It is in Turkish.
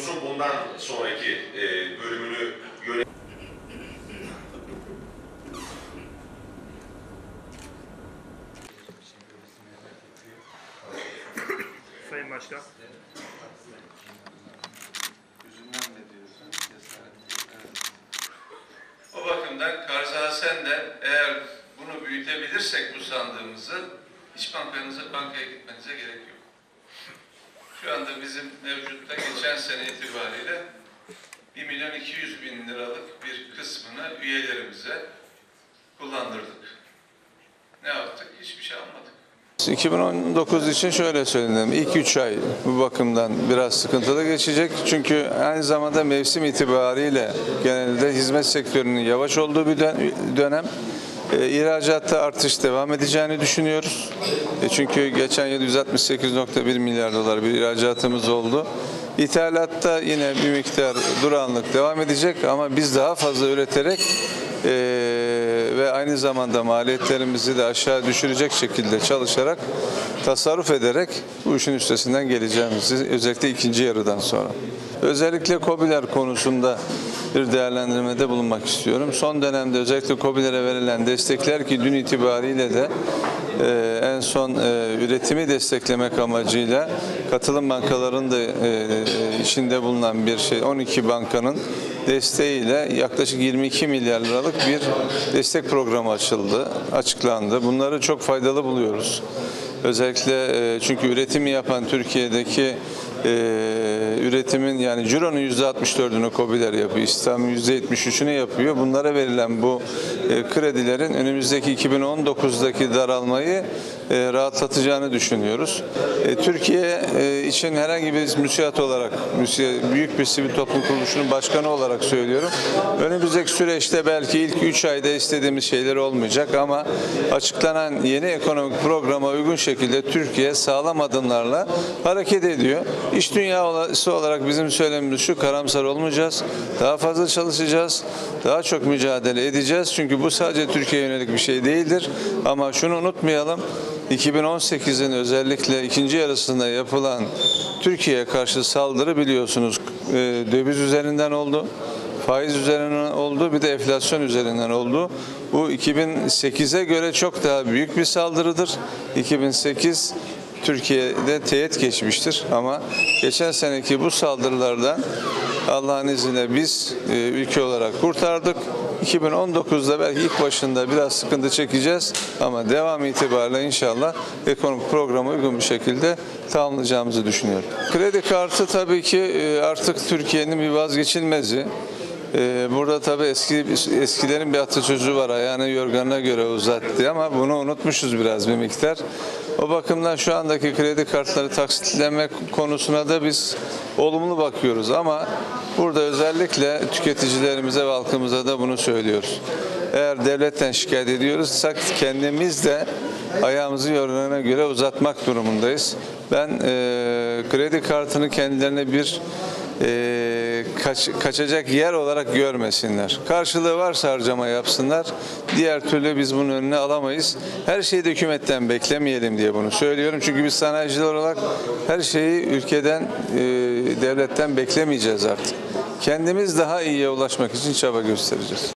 konusu bundan sonraki e, bölümünü yönet Sayın Başkan. O bakımdan Karza sen de eğer bunu büyütebilirsek bu sandığımızı hiç bankanıza, bankaya gitmenize gerek yok. Anda bizim mevcutta geçen sene itibariyle 1 milyon 200 bin liralık bir kısmını üyelerimize kullandırdık. Ne yaptık? Hiçbir şey almadık. 2019 için şöyle söyledim. İlk 3 ay bu bakımdan biraz sıkıntılı geçecek. Çünkü aynı zamanda mevsim itibariyle genelde hizmet sektörünün yavaş olduğu bir dön- dönem. E, artış devam edeceğini düşünüyoruz. E, çünkü geçen yıl 168.1 milyar dolar bir ihracatımız oldu. İthalatta yine bir miktar duranlık devam edecek ama biz daha fazla üreterek e, ve aynı zamanda maliyetlerimizi de aşağı düşürecek şekilde çalışarak tasarruf ederek bu işin üstesinden geleceğimizi özellikle ikinci yarıdan sonra. Özellikle KOBİ'ler konusunda bir değerlendirmede bulunmak istiyorum. Son dönemde özellikle KOBİ'lere verilen destekler ki dün itibariyle de e, en son e, üretimi desteklemek amacıyla katılım bankalarının da e, e, içinde bulunan bir şey 12 bankanın desteğiyle yaklaşık 22 milyar liralık bir destek programı açıldı, açıklandı. Bunları çok faydalı buluyoruz. Özellikle e, çünkü üretimi yapan Türkiye'deki e, üretimin yani cironun %64'ünü KOBİ'ler yapıyor. İslam'ın %73'ünü yapıyor. Bunlara verilen bu e, kredilerin önümüzdeki 2019'daki daralmayı e, rahatlatacağını düşünüyoruz. E, Türkiye e, için herhangi bir müsiyat olarak, müsiyat, büyük bir sivil toplum kuruluşunun başkanı olarak söylüyorum. Önümüzdeki süreçte belki ilk 3 ayda istediğimiz şeyler olmayacak ama açıklanan yeni ekonomik programa uygun şekilde Türkiye sağlam adımlarla hareket ediyor. İş dünyası olarak bizim söylemimiz şu karamsar olmayacağız. Daha fazla çalışacağız. Daha çok mücadele edeceğiz. Çünkü bu sadece Türkiye'ye yönelik bir şey değildir. Ama şunu unutmayalım. 2018'in özellikle ikinci yarısında yapılan Türkiye'ye karşı saldırı biliyorsunuz e, döviz üzerinden oldu faiz üzerinden oldu bir de enflasyon üzerinden oldu. Bu 2008'e göre çok daha büyük bir saldırıdır. 2008 Türkiye'de teğet geçmiştir ama geçen seneki bu saldırılardan Allah'ın izniyle biz e, ülke olarak kurtardık. 2019'da belki ilk başında biraz sıkıntı çekeceğiz ama devam itibariyle inşallah ekonomik programa uygun bir şekilde tamamlayacağımızı düşünüyorum. Kredi kartı tabii ki e, artık Türkiye'nin bir vazgeçilmezi. Ee, Burada tabii eski eskilerin bir atasözü var ayağını yorganına göre uzat diye ama bunu unutmuşuz biraz bir miktar. O bakımdan şu andaki kredi kartları taksitleme konusuna da biz olumlu bakıyoruz ama burada özellikle tüketicilerimize ve halkımıza da bunu söylüyoruz. Eğer devletten şikayet ediyoruzsak kendimiz de ayağımızı yorganına göre uzatmak durumundayız. Ben e, kredi kartını kendilerine bir e, kaç, kaçacak yer olarak görmesinler. Karşılığı varsa harcama yapsınlar. Diğer türlü biz bunun önüne alamayız. Her şeyi de hükümetten beklemeyelim diye bunu söylüyorum. Çünkü biz sanayiciler olarak her şeyi ülkeden, e, devletten beklemeyeceğiz artık. Kendimiz daha iyiye ulaşmak için çaba göstereceğiz.